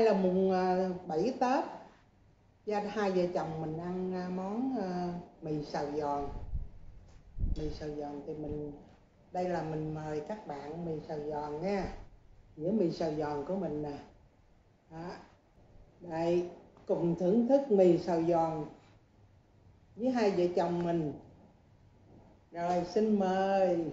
nay là mùng à, 7 Tết. Gia hai vợ chồng mình ăn à, món à, mì xào giòn. Mì xào giòn thì mình, đây là mình mời các bạn mì xào giòn nha. Những mì xào giòn của mình nè. Đó. đây, cùng thưởng thức mì xào giòn với hai vợ chồng mình. Rồi, xin mời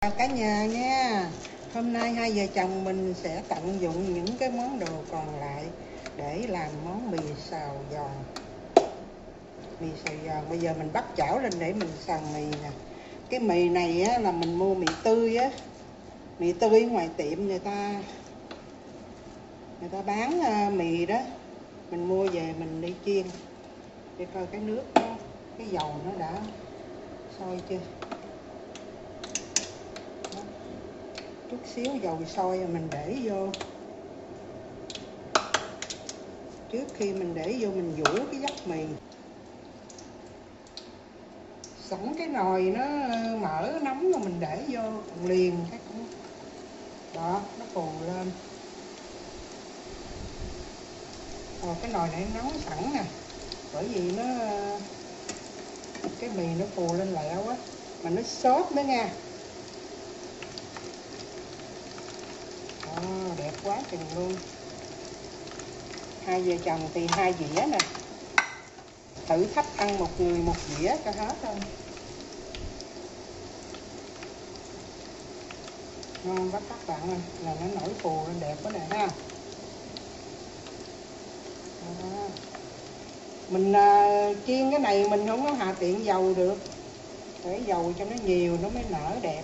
chào cả nhà nha. Hôm nay hai vợ chồng mình sẽ tận dụng những cái món đồ còn lại để làm món mì xào giòn. Mì xào giòn bây giờ mình bắt chảo lên để mình xào mì nè. Cái mì này á, là mình mua mì tươi á. Mì tươi ngoài tiệm người ta người ta bán uh, mì đó. Mình mua về mình đi chiên. Để coi cái nước đó cái dầu nó đã sôi chưa Đó chút xíu, dầu sôi rồi mình để vô. Trước khi mình để vô, mình vũ cái dắt mì. Sẵn cái nồi nó mở nóng rồi mình để vô liền cái cũng, đó, nó phù lên. Rồi cái nồi này nóng sẵn nè, bởi vì nó ờ, cái mì nó phù lên lẹo á, mà nó xốp nữa nha. Đẹp quá chừng luôn. Hai vợ chồng thì hai dĩa nè. Thử thách ăn một người một dĩa cho hết thôi. Ngon quá các bạn ơi là nó nổi phù lên đẹp quá nè ha. Mình à, chiên cái này mình không có hạ tiện dầu được. Để dầu cho nó nhiều nó mới nở đẹp.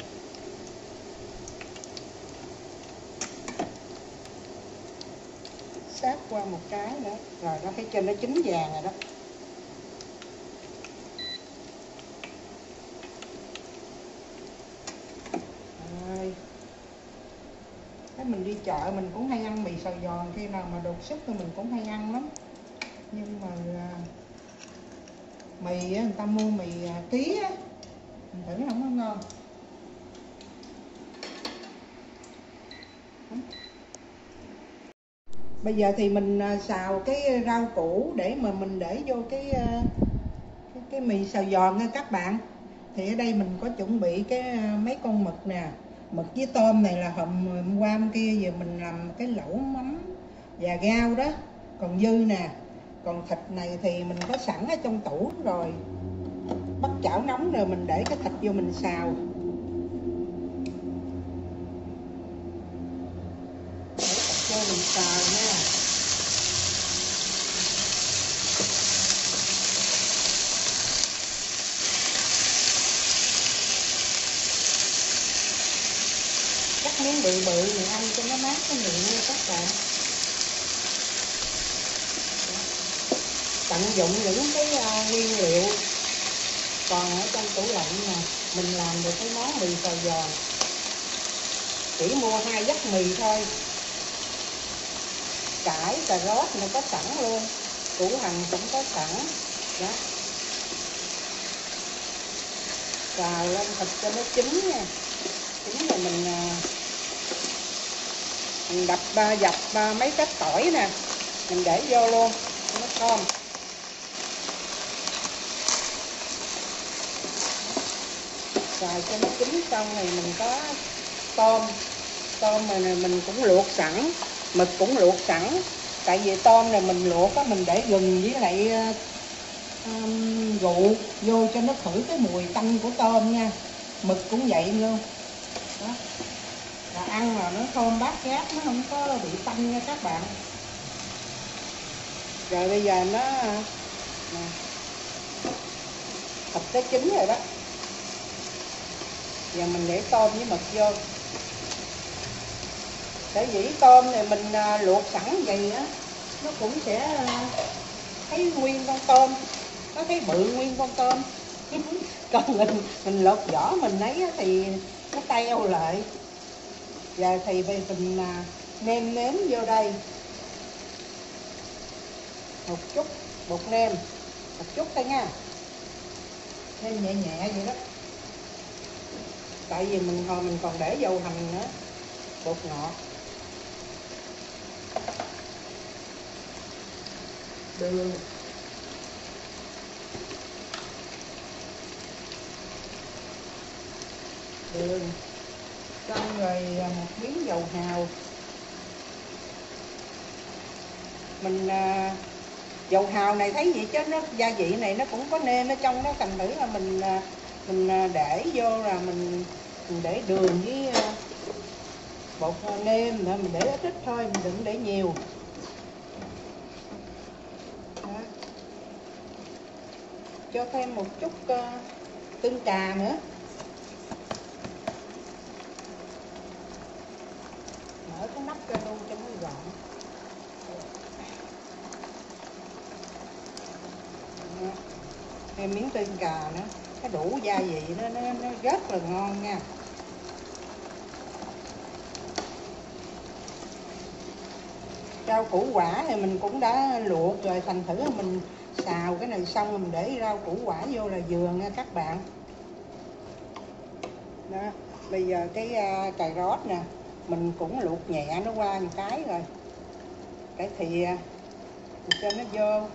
Sát qua một cái nữa. Rồi nó thấy trên nó chín vàng rồi đó. Rồi. cái mình đi chợ mình cũng hay ăn mì xào giòn khi nào mà đột xuất thì mình cũng hay ăn lắm. Nhưng mà à, mì á, người ta mua mì à, ký á. Mình thử không có ngon. Bây giờ thì mình à, xào cái rau củ để mà mình để vô cái à, cái, cái mì xào giòn nha các bạn. Thì ở đây mình có chuẩn bị cái à, mấy con mực nè. Mực với tôm này là hôm hôm qua hôm kia giờ mình làm cái lẩu mắm và gao đó. Còn dư nè còn thịt này thì mình có sẵn ở trong tủ rồi. Bắt chảo nóng rồi mình để cái thịt vô mình xào để thịt vô mình xào nha cắt miếng bự bự mình ăn cho cái miệng nha các bạn tận dụng những cái uh, nguyên liệu còn ở trong tủ lạnh nè mình làm được cái món mì xào giòn chỉ mua hai giấc mì thôi. Cải cà rốt nó có sẵn luôn. Củ hành cũng có sẵn. Đó. Xào lên thịt cho nó chín nha. Chín rồi mình uh, mình đập ba dập ba mấy cái tỏi nè. Mình để vô luôn. Cho nó thơm. Xài cho nó chín xong thì mình có tôm. Tôm này, này mình cũng luộc sẵn. Mực cũng luộc sẵn. Tại vì tôm này mình luộc á mình để gừng với lại um, rượu vô cho nó khử cái mùi tanh của tôm nha. Mực cũng vậy luôn. Đó ăn mà nó thơm bát giác nó không có bị tanh nha các bạn. Rồi bây giờ nó à, nè, thịt tới chín rồi đó. Giờ mình để tôm với mực vô. Để dĩ tôm này mình à, luộc sẵn vậy á nó cũng sẽ à, thấy nguyên con tôm nó thấy bự nguyên con tôm. Còn mình mình lột vỏ mình lấy thì nó teo lại giờ thì bây mình à, nêm nếm vô đây. Một chút bột nêm một chút thôi nha. Nêm nhẹ nhẹ vậy đó. Tại vì mình hồi mình còn để dầu hành nữa. Bột ngọt. Đường. Đường rồi à, một miếng dầu hào. Mình à, dầu hào này thấy vậy chứ nó gia vị này nó cũng có nêm ở trong đó thành thử là mình à, mình à, để vô là mình, mình để đường với à, bột nêm nữa mình để ít ít thôi mình đừng để nhiều. Đó. cho thêm một chút uh, tương trà nữa. Mở cái nắp ra luôn cho nó gọn thêm miếng tương cà nữa. Cái đủ gia vị nó, nó, nó rất là ngon nha. Rau củ quả thì mình cũng đã luộc rồi thành thử mình xào cái này xong mình để rau củ quả vô là vừa nha các bạn. Đó bây giờ cái uh, cà rốt nè mình cũng luộc nhẹ nó qua một cái rồi. Cái thì à, cho nó vô.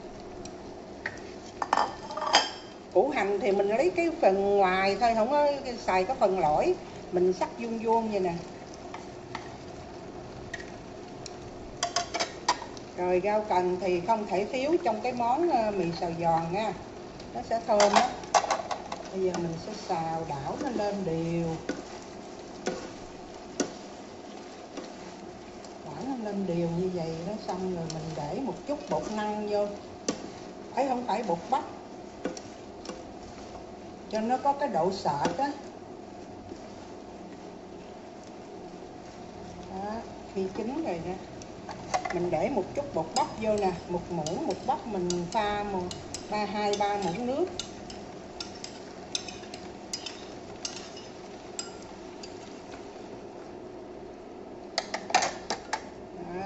Củ hành thì mình lấy cái phần ngoài thôi, không có xài cái phần lõi mình sắc vuông vuông vậy nè. Rồi rau cần thì không thể thiếu trong cái món à, mì xào giòn nha. Nó sẽ thơm á. Bây giờ mình sẽ xào đảo nó lên đều đảo nó lên đều như vậy nó xong rồi mình để một chút bột năng vô. Ấy không? Phải bột bắp. Cho nó có cái độ sệt á. Đó, khi chín rồi nè. Mình để một chút bột bắp vô nè. Một muỗng bột bắp mình pha một ba hai, ba muỗng nước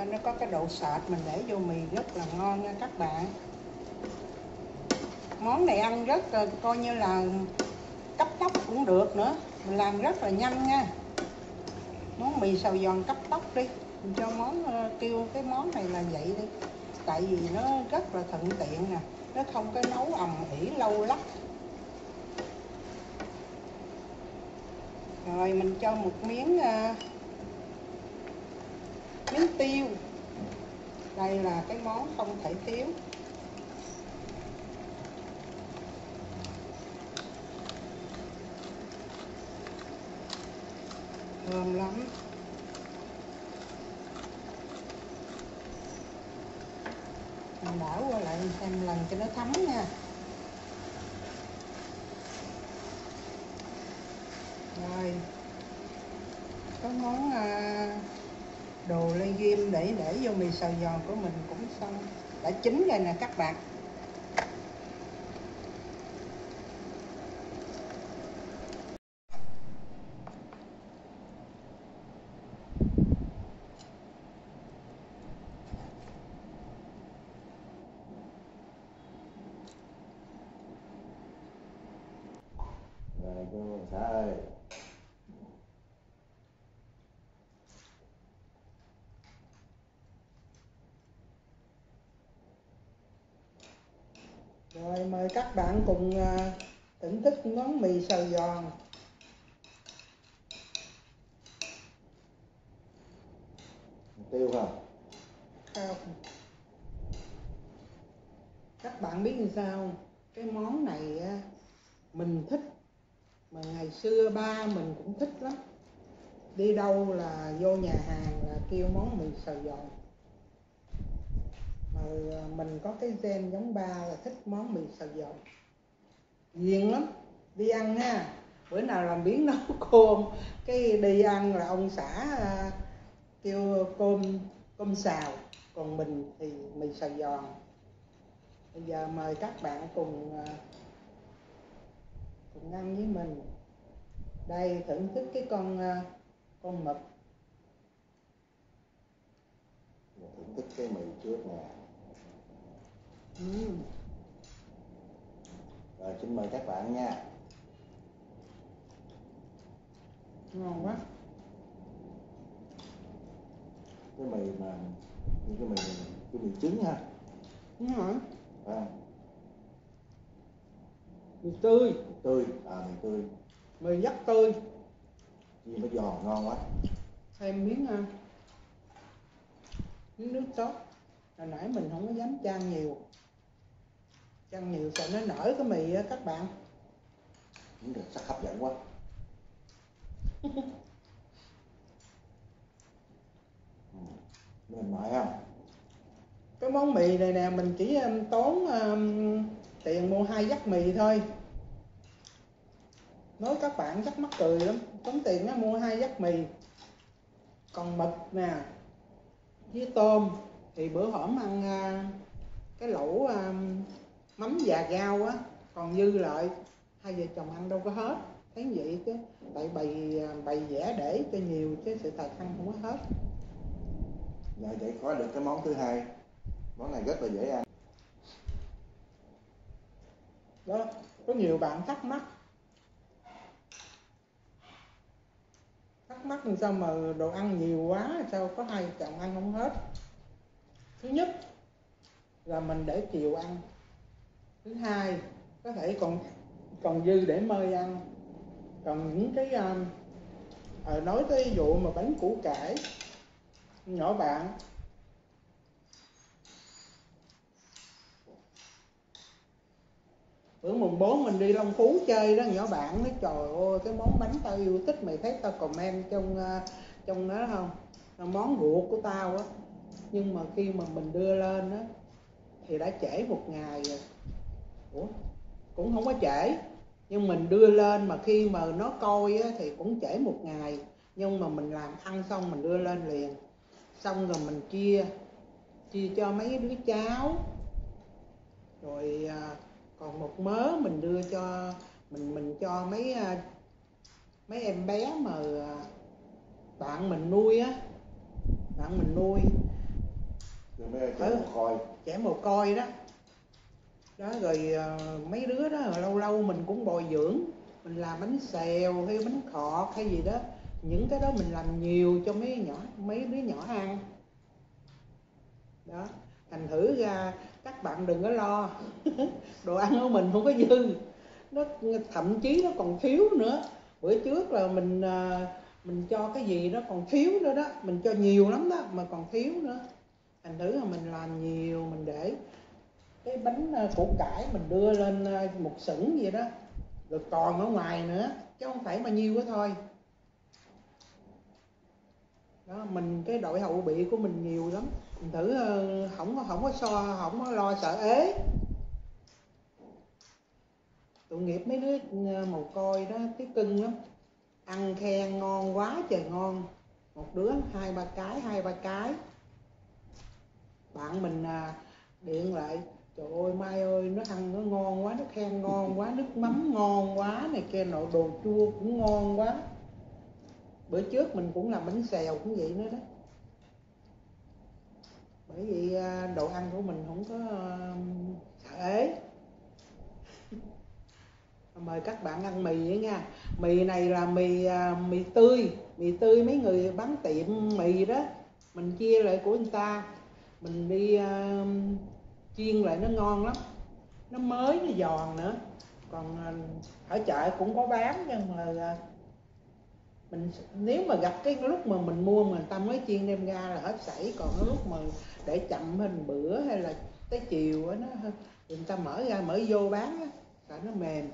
Đó, nó có cái độ sệt mình để vô mì rất là ngon nha các bạn. Món này ăn rất coi như là cấp tốc cũng được nữa. Mình làm rất là nhanh nha. Món mì xào giòn cấp tốc đi. Mình cho món ờ, kêu cái món này là vậy đi. Tại vì nó rất là thuận tiện nè. Nó không có nấu ầm ỉ lâu lắm. Rồi mình cho một miếng uh, miếng tiêu đây là cái món không thể thiếu. Thơm lắm. Mình đảo qua lại thêm lần cho nó thấm nha. Rồi. Có món à, đồ legume để để vô mì xào giòn của mình cũng xong. Đã chín rồi nè các bạn. Rồi xã ơi rồi mời các bạn cùng à, thưởng thức món mì xào giòn. Tiêu không không các bạn biết làm sao cái món này á, mình thích mà ngày xưa ba mình cũng thích lắm. Đi đâu là vô nhà hàng là kêu món mì xào giòn À, mình có cái gen giống ba là thích món mì xào dầu ghiền lắm, đi ăn ha. Bữa nào làm biến nấu cơm, cái đi ăn là ông xã à, kêu cơm cơm xào, còn mình thì mì xào giòn. Bây giờ mời các bạn cùng à, cùng ăn với mình. Đây, thưởng thức cái con con mực. Thưởng thức cái mì trước nè ừ. rồi xin mời các bạn nha. Ngon quá. Cái mì mà như cái mì cái mì trứng ha. Đúng rồi. Không? Mì tươi. Tươi. À mì tươi. Mì rất tươi. Gì nó giòn ngon quá. Thêm miếng à, miếng nước sốt. Hồi nãy mình không có dám chan nhiều chan nhiều sợ nó nở cái mì á các bạn. Cũng được sắc hấp dẫn quá. Ừ. mềm mại không cái món mì này nè mình chỉ um, tốn um, tiền mua hai dắt mì thôi. Nói các bạn chắc mắc cười lắm tốn tiền á mua hai dắt mì. Còn mực nè với tôm thì bữa hổm ăn à, cái lẩu à, mắm và rau á còn dư lại hai vợ chồng ăn đâu có hết. Thấy vậy chứ tại bày à, bày vẽ để cho nhiều chứ sự thật ăn không có hết. Nhờ vậy có được cái món thứ hai. Món này rất là dễ ăn. Đó có nhiều bạn thắc mắc. Thắc mắc làm sao mà đồ ăn nhiều quá sao có hai chồng ăn không hết? Thứ nhất là mình để chiều ăn thứ hai có thể còn còn dư để mơi ăn. Còn những cái um, à, nói tới vụ mà bánh củ cải nhỏ bạn. Bữa mùng 4 mình đi Long Phú chơi đó nhỏ bạn nói trời ơi cái món bánh tao yêu thích mày thấy tao comment trong à, trong đó không? Là món ruột của tao á. Nhưng mà khi mà mình đưa lên á thì đã trễ một ngày rồi ủa? Cũng không có trễ. Nhưng mình đưa lên mà khi mà nó coi á, thì cũng trễ một ngày. Nhưng mà mình làm ăn xong mình đưa lên liền. Xong rồi mình chia chia cho mấy đứa cháu. Rồi à, còn một mớ mình đưa cho mình mình cho mấy à, mấy em bé mà à, bạn mình nuôi á. Bạn mình nuôi. Ừ. coi trẻ mồ côi đó đó, rồi ờ, mấy đứa đó, lâu lâu mình cũng bồi dưỡng, mình làm bánh xèo hay bánh khọt hay gì đó. Những cái đó mình làm nhiều cho mấy nhỏ, mấy đứa nhỏ ăn. Đó, thành thử ra các bạn đừng có lo, đồ ăn của mình không có dư. Nó, thậm chí nó còn thiếu nữa. Bữa trước là mình ờ, mình cho cái gì nó còn thiếu nữa đó, mình cho nhiều lắm đó, mà còn thiếu nữa. Thành thử là mình làm nhiều, mình để cái bánh ờ, củ cải mình đưa lên ờ, một sửng gì đó, rồi còn ở ngoài nữa, chứ không phải bao nhiêu đó thôi. Đó, mình, cái đội hậu bị của mình nhiều lắm. Mình thử ờ, không có không có so không có lo sợ ế. Tội nghiệp mấy đứa mồ côi đó cái cưng lắm. Ăn khen ngon quá trời ngon. Một đứa hai, ba cái, hai, ba cái. Bạn mình à, điện lại trời ơi mai ơi nó ăn nó ngon quá nó khen ngon quá nước mắm ngon quá này kia nọ đồ chua cũng ngon quá. Bữa trước mình cũng làm bánh xèo cũng vậy nữa đó. Bởi vì à, đồ ăn của mình không có sợ ế. Mời các bạn ăn mì ấy nha. Mì này là mì à, mì tươi. Mì tươi mấy người bán tiệm mì đó. Mình chia lại của người ta. Mình đi uh, chiên lại nó ngon lắm. Nó mới nó giòn nữa. Còn à, ở chợ cũng có bán nhưng mà à, mình nếu mà gặp cái lúc mà mình mua mà người ta mới chiên đem ra là hết sảy. Còn cái lúc mà để chậm hơn bữa hay là tới chiều á nó người ta mở ra mở vô bán á sợ nó mềm.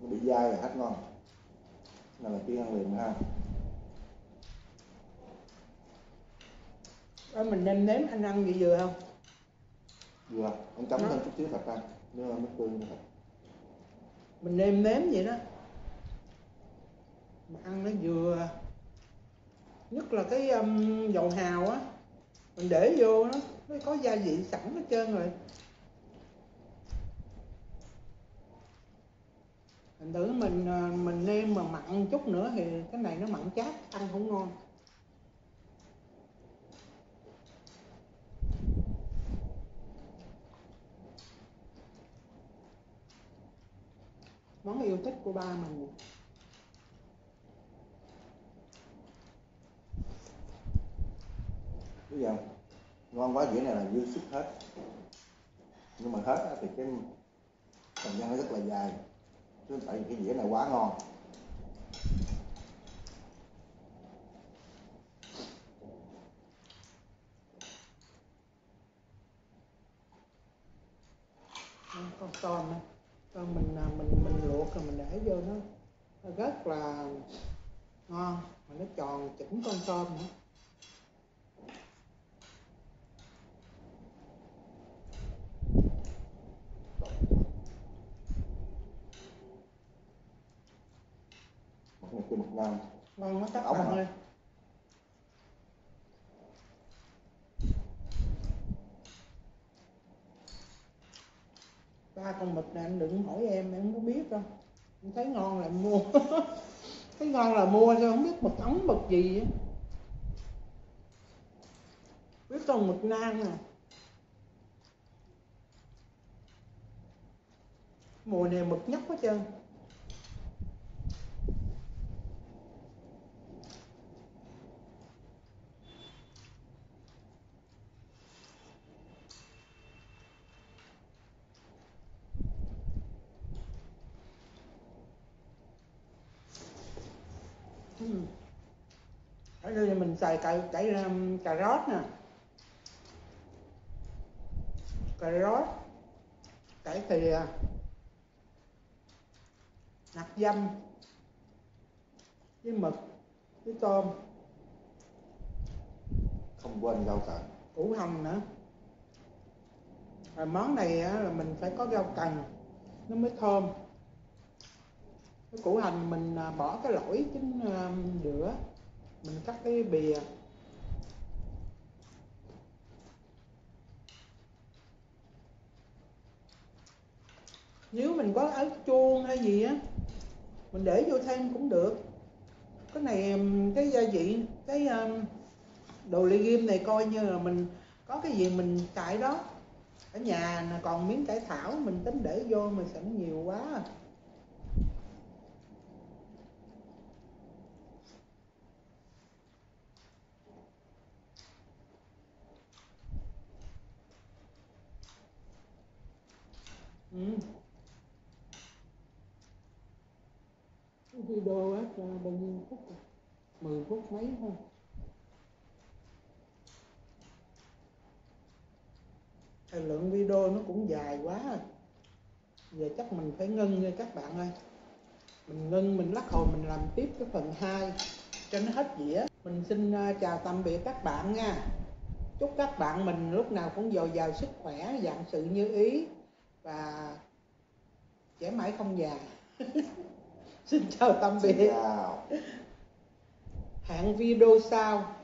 Bị dai là hết ngon. Nên là tiên ăn liền ha. Ở mình nêm nếm anh ăn gì vừa không vừa ông chấm thêm chút xíu thịt ra nếu mà nước tương thịt mình nêm nếm vậy đó. Mà ăn nó vừa nhất là cái um, dầu hào á. Mình để vô nó nó có gia vị sẵn hết trơn rồi. Thành thử mình à, mình nêm mà mặn chút nữa thì cái này nó mặn chát ăn không ngon món yêu thích của ba mình bây giờ ngon quá dĩa này là dư sức hết. Nhưng mà hết thì cái thời gian nó rất là dài. Chứ phải vì cái dĩa này quá ngon. Con tôm này mình à, mình mình luộc rồi mình để vô nó, nó rất là ngon. Mà nó tròn chỉnh con tôm nữa. Một kia một nam ngon quá các bạn ơi ba con mực này anh đừng hỏi em em không có biết đâu. Em thấy ngon là em mua. Thấy ngon là mua chứ không biết mực ống mực gì á. Biết con mực nang nè. Mùa này mực nhóc hết trơn Ừ ở đây mình xài cà cải um, cà rốt nè. Cà rốt cải thìa hạt dâm với mực với tôm. Không quên rau cần. Củ hành nữa. Rồi món này á, là mình phải có rau cần nó mới thơm củ hành mình à, bỏ cái lỗi chính à, giữa, mình cắt cái bìa. Nếu mình có ớt chuông hay gì á, mình để vô thêm cũng được. Cái này cái gia vị, cái đồ ly ghim này coi như là mình có cái gì mình cải đó. Ở nhà còn miếng cải thảo mình tính để vô mà sẵn nhiều quá. à. Ừ. video á bao nhiêu phút rồi? 10 phút mấy thôi thời lượng video nó cũng dài quá à. giờ chắc mình phải ngưng nha các bạn ơi mình ngưng, mình lắc hồi, mình làm tiếp cái phần 2 cho nó hết dĩa mình xin à, chào tạm biệt các bạn nha chúc các bạn mình lúc nào cũng dồi dào sức khỏe dạng sự như ý và trẻ mãi không già. Xin chào tạm biệt. hẹn video sau